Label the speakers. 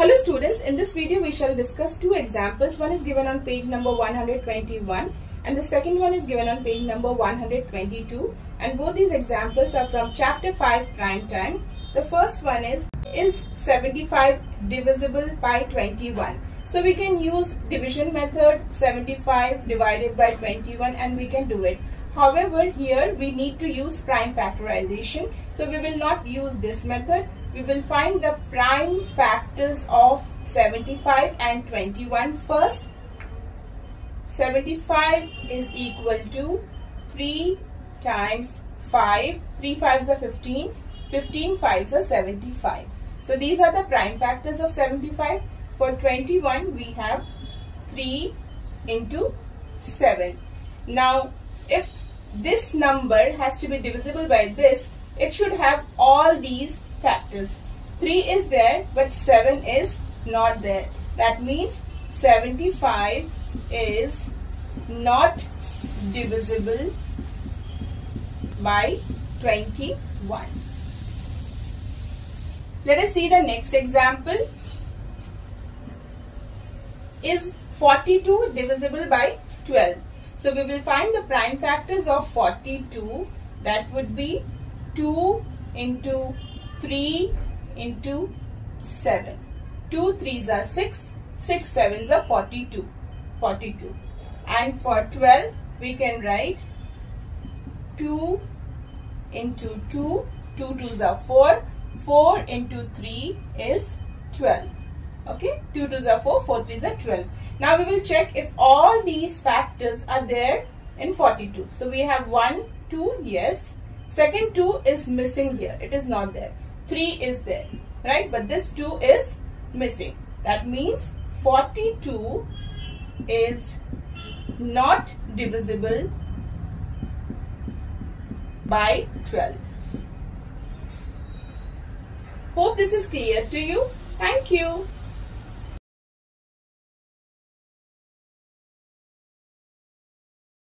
Speaker 1: Hello students, in this video we shall discuss two examples. One is given on page number 121 and the second one is given on page number 122 and both these examples are from chapter 5 prime time. The first one is is 75 divisible by 21. So we can use division method 75 divided by 21 and we can do it. However, here we need to use prime factorization. So we will not use this method we will find the prime factors of 75 and 21 first. 75 is equal to 3 times 5 3 5s are 15 15 5s are 75 so these are the prime factors of 75 for 21 we have 3 into 7 now if this number has to be divisible by this it should have all these factors. 3 is there but 7 is not there. That means 75 is not divisible by 21. Let us see the next example. Is 42 divisible by 12? So we will find the prime factors of 42 that would be 2 into 3 into 7. 2 3s are 6, 6 7s are 42. 42. And for 12, we can write 2 into 2, 2 2s are 4, 4 into 3 is 12. Okay, 2 2s are 4, 4 3s are 12. Now we will check if all these factors are there in 42. So we have 1, 2, yes. Second 2 is missing here. It is not there. 3 is there, right? But this 2 is missing. That means 42 is not divisible by 12. Hope this is clear to you. Thank you.